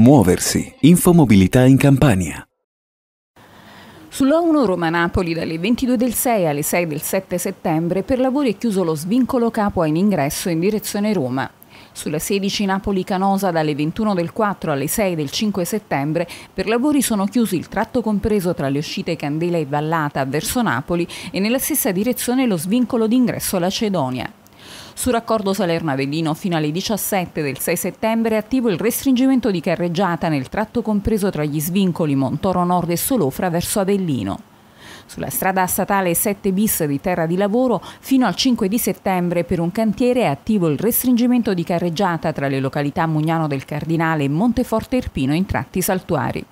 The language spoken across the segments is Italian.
Muoversi. Infomobilità in Campania. Sulla 1 Roma-Napoli dalle 22 del 6 alle 6 del 7 settembre per lavori è chiuso lo svincolo Capua in ingresso in direzione Roma. Sulla 16 Napoli-Canosa dalle 21 del 4 alle 6 del 5 settembre per lavori sono chiusi il tratto compreso tra le uscite Candela e Vallata verso Napoli e nella stessa direzione lo svincolo d'ingresso alla Cedonia. Su raccordo Salerno-Avellino fino alle 17 del 6 settembre è attivo il restringimento di carreggiata nel tratto compreso tra gli svincoli Montoro Nord e Solofra verso Avellino. Sulla strada statale 7 bis di terra di lavoro fino al 5 di settembre per un cantiere è attivo il restringimento di carreggiata tra le località Mugnano del Cardinale e Monteforte Irpino in tratti saltuari.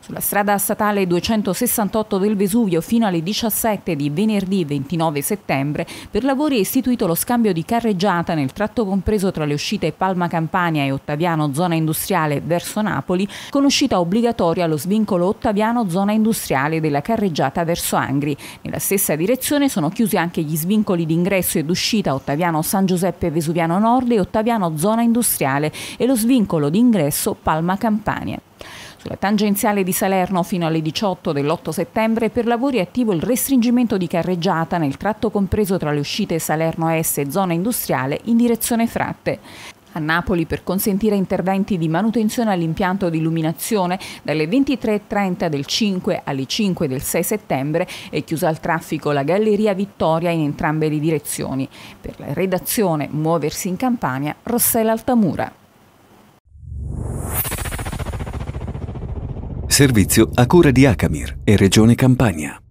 Sulla strada statale 268 del Vesuvio fino alle 17 di venerdì 29 settembre per lavori è istituito lo scambio di carreggiata nel tratto compreso tra le uscite Palma Campania e Ottaviano zona industriale verso Napoli con uscita obbligatoria allo svincolo Ottaviano zona industriale della carreggiata verso Angri. Nella stessa direzione sono chiusi anche gli svincoli d'ingresso ed uscita Ottaviano San Giuseppe Vesuviano Nord e Ottaviano zona industriale e lo svincolo d'ingresso Palma Campania. Sulla tangenziale di Salerno fino alle 18 dell'8 settembre per lavori attivo il restringimento di carreggiata nel tratto compreso tra le uscite Salerno S e zona industriale in direzione Fratte. A Napoli per consentire interventi di manutenzione all'impianto di illuminazione dalle 23.30 del 5 alle 5 del 6 settembre è chiusa al traffico la Galleria Vittoria in entrambe le direzioni. Per la redazione Muoversi in Campania, Rossella Altamura. Servizio a cura di Acamir e Regione Campania.